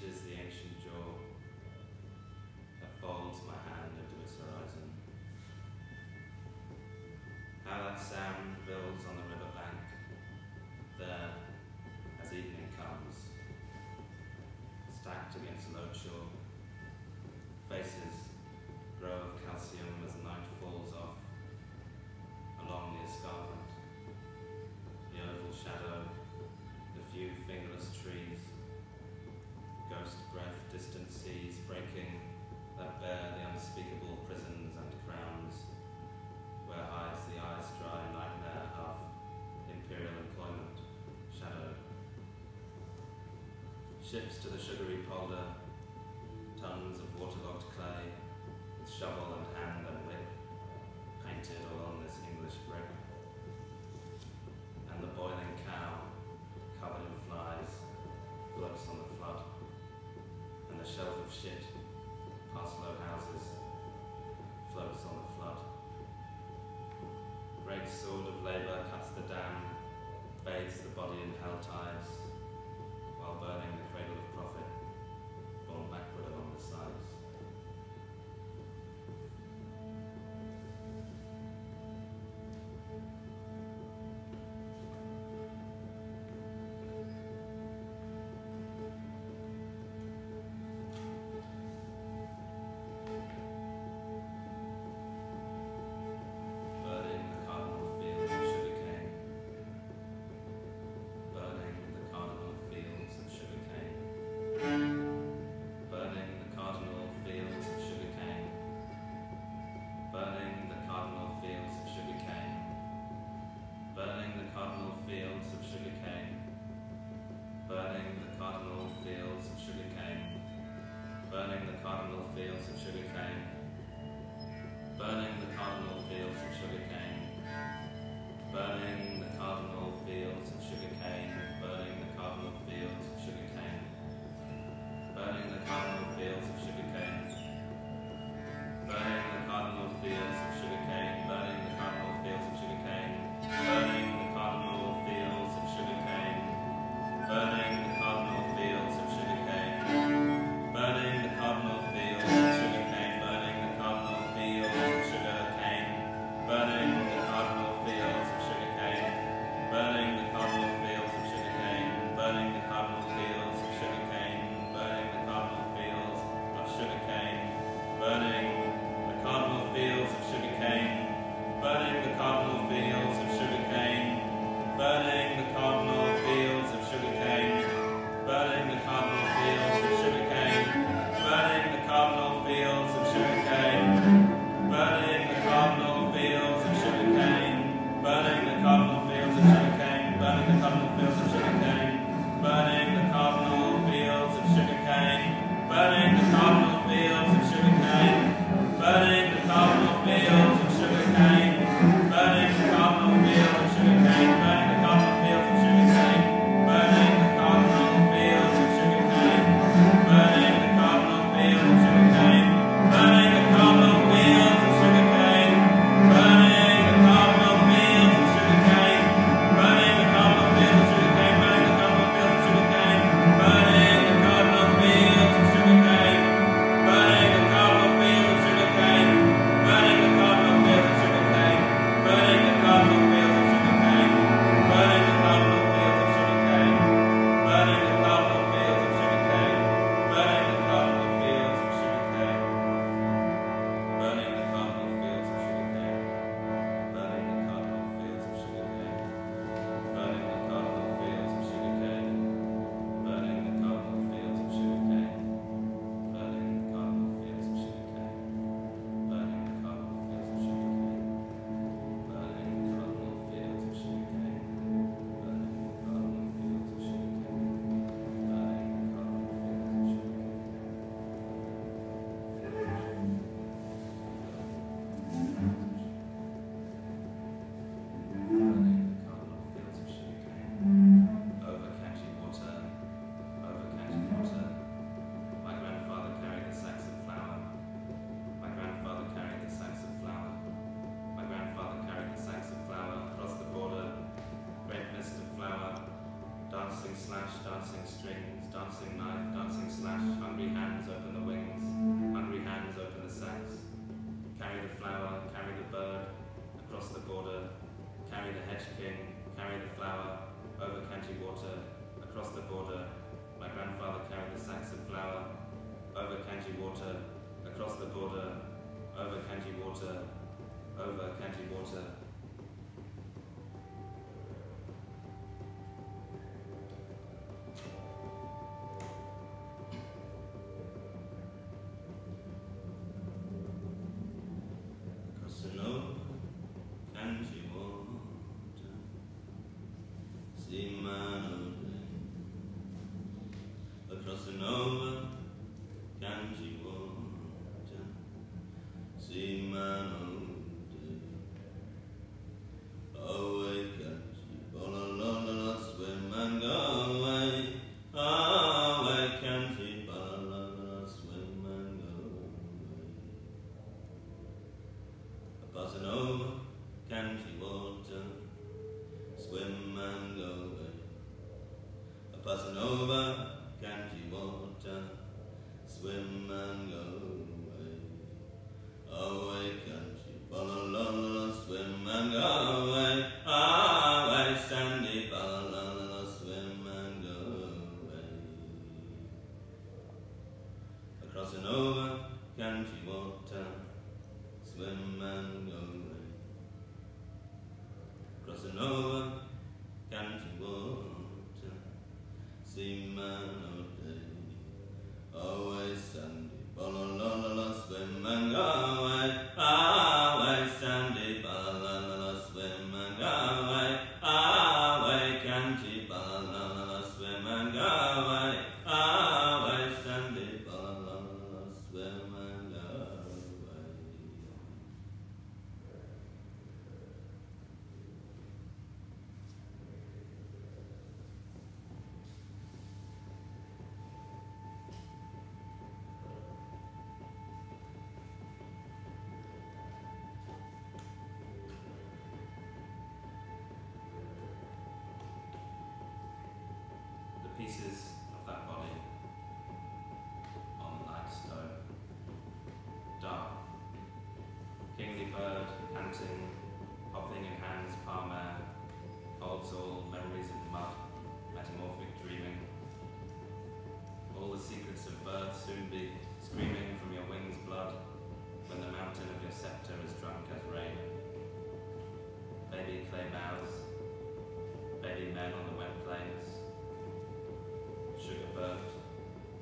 which is the ancient jaw that folds my hand into its horizon. How that sound ships to the sugary polder, tons of waterlogged clay, with shovel and hand and whip, painted along this English brick. And the boiling cow, covered in flies, floats on the flood, and the shelf of shit Fasanova, can't country water, swim and go. men on the wet plains. Sugar burnt,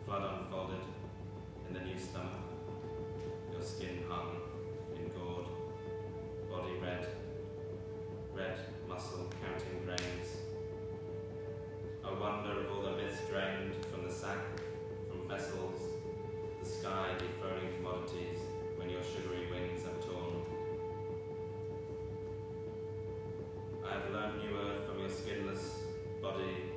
flood unfolded in the new stomach. Your skin hung in gourd, body red, red muscle counting grains. A wonder of all the myths drained from the sack, from vessels, the sky dethroning commodities when your sugary wings have torn. I have learned new the